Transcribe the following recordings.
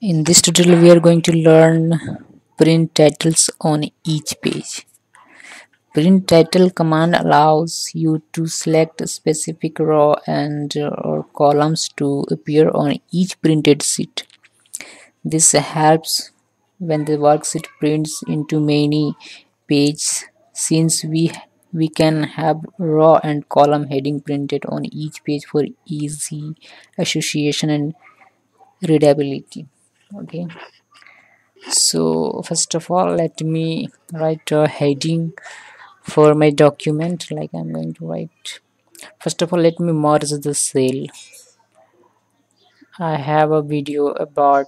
In this tutorial we are going to learn print titles on each page. Print title command allows you to select specific row and uh, or columns to appear on each printed sheet. This helps when the worksheet prints into many pages since we we can have row and column heading printed on each page for easy association and readability okay. So first of all let me write a heading for my document like I'm going to write. First of all let me merge the cell. I have a video about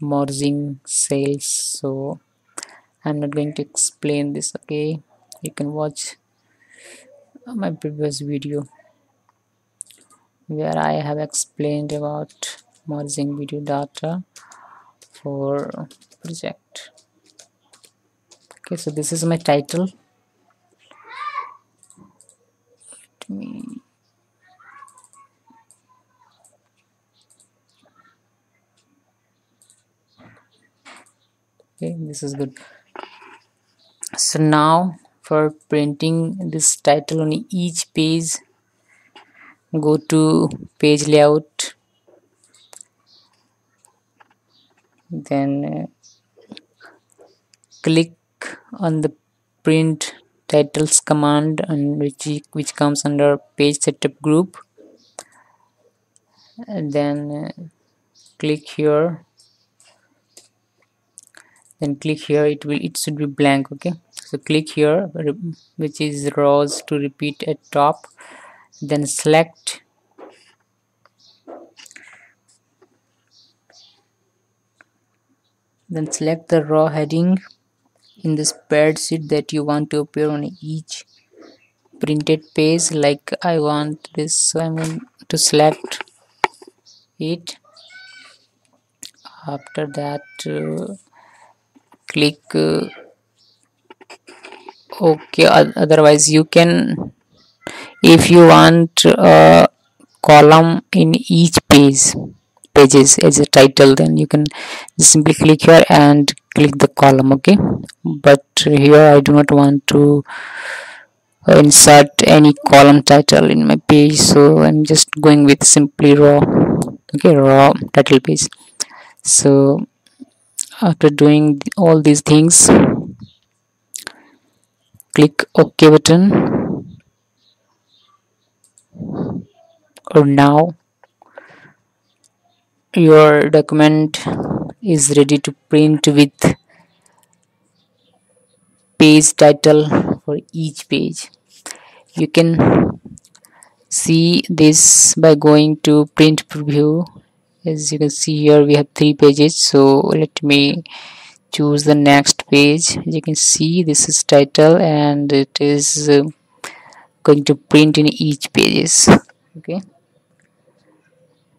merging cells so I'm not going to explain this okay? You can watch my previous video where I have explained about merging video data for project. Okay so this is my title. Let me okay this is good. So now for printing this title on each page go to page layout then uh, click on the print titles command and which which comes under page setup group. And then uh, click here. Then click here it will it should be blank okay? So click here which is rows to repeat at top. Then select then select the row heading in the spreadsheet that you want to appear on each printed page like I want this. So I'm going to select it. After that uh, click uh, okay otherwise you can if you want a column in each page pages as a title then you can simply click here and click the column okay? But here I do not want to insert any column title in my page so I'm just going with simply raw okay raw title page. So after doing all these things click ok button. Or now your document is ready to print with page title for each page. You can see this by going to print preview. As you can see here we have three pages. So let me choose the next page. You can see this is title and it is uh, going to print in each pages. Okay